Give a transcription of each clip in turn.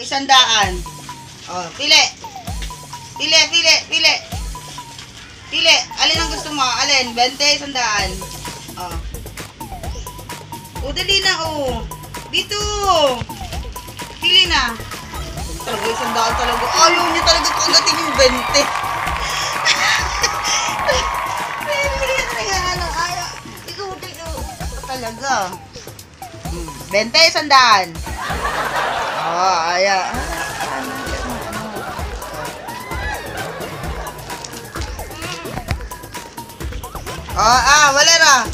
Isandaan. Oh, pili. Pili, pili, pili. Pili. Alin ang gusto mo? Alin? 20, isandaan. Oh. O, dali na, oh. Dito. Pili na. Talaga, isandaan talaga. Ayaw niya talaga kagatin yung 20. Pili ka talaga, ano, ayaw. Ikaw, ikaw. Talaga. Hmm, 20, isandaan. Oh, ayaw. Oh, ah, Valera.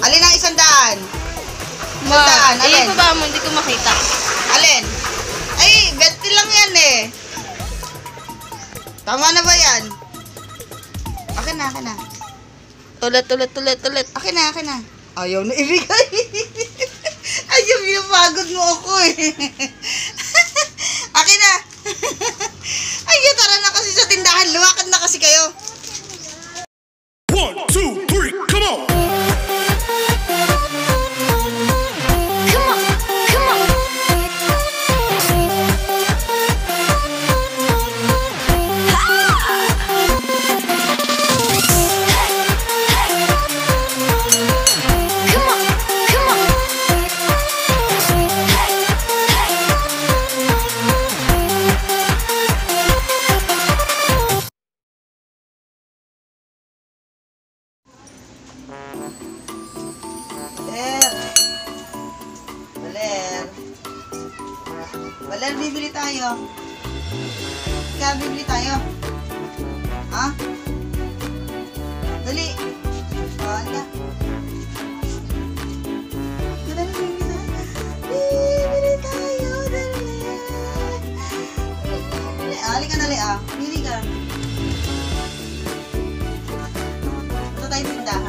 Alin ang isang daan? Ma, Saan? Alin? eh, baba mo, hindi ko makita. Alin? Ay, 20 lang yan eh. Tama na ba yan? Akin na, akin na. Tulit, tulit, tulit, tulit. Akin na, akin na. Ayaw na ibigay. Ayaw, pinapagod mo ako eh. Ayaw, tara na kasi sa tindahan. Lumakad na kasi kayo. One, two, Valer. Valer. Valer, bibili tayo. Kaya bibili tayo. Ha? Dali. Halika. Dali, tayo, dali. Ah. Bili ka. Ito tayo tindahan.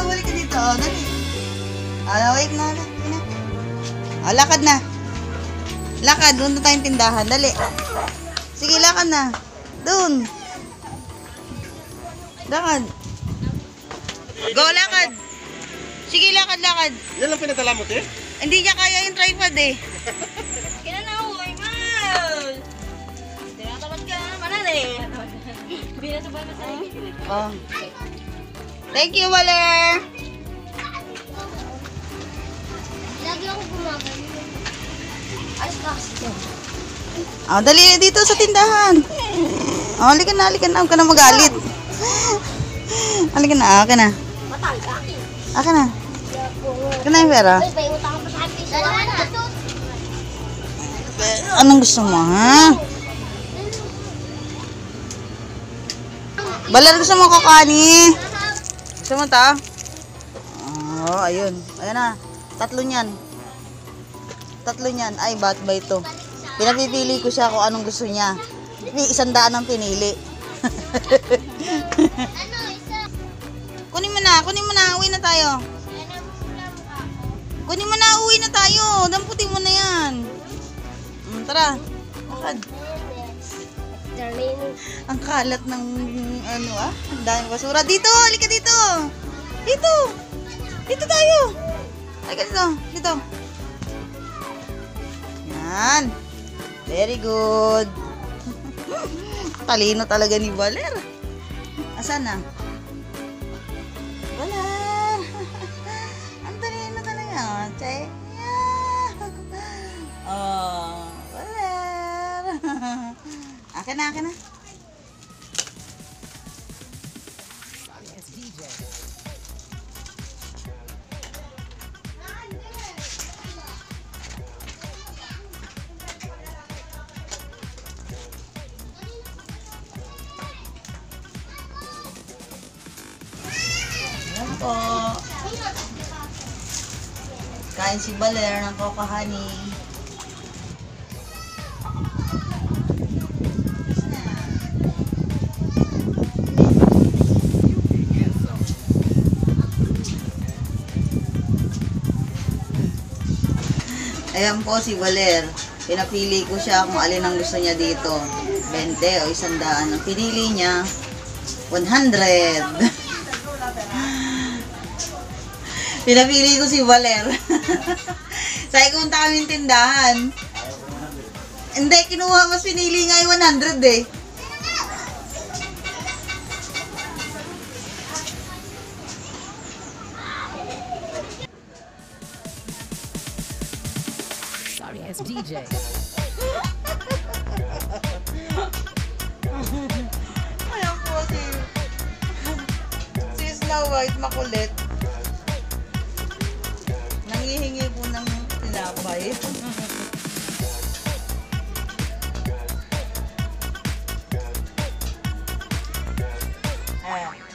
Muna, balik ka dito. Oh, dali. Ah, wait na. Wait na. Ah, lakad na. Lakad, doon na tayong tindahan. Dali. Sige, lakad na. Doon. Lakad. Go, lakad. Sige, lakad, lakad. Yan lang pinadala mo, te? Hindi niya kaya yung tripod eh. Kailan na ako, my man? Tinatamad ka naman eh. Binatubay mo sa akin. Oh. Thank you, Waler. Lagi ako gumagano. Ka dyan. Oh, dali dito sa tindahan. Oh, halika na, halika na. Huwag ka na magalit. Halika na, akin na. Matang ka akin. Akin na. Akin na yung pera. Ka. Anong gusto mo, ha? Balar gusto mo kakani. Gusto mo ta? Oh, ayun. Ayan na. Tatlo niyan. Tatlo niyan. Ay, ba't ba ito? Pinapipili ko siya kung anong gusto niya. Isang daan ang pinili. Ano, isa? kunin mo na, kunin mo na. Uwi na tayo. Kunin mo na, uwi na tayo. Damputin mo na yan. Mm, tara. Darlene. Ang kalat ng ano ah. Ang daming basura. Dito, halika dito. Dito. Dito tayo. Halika dito. Dito. Yan. Very good. Talino talaga ni Valer. Asan na? Na, akin na. Po. Kain si Baler ng Coca Honey. Ayan po si Valer. Pinapili ko siya kung alin ang gusto niya dito. 20 o isang daan. Ang pinili niya, 100. Pinapili ko si Valer. Sabi ko, punta kami tindahan. Hindi, kinuha mas pinili nga yung 100 eh. as DJ. Ayan po si... Si Snow White makulit. Nangihingi po ng tinapay. Ayan. Eh.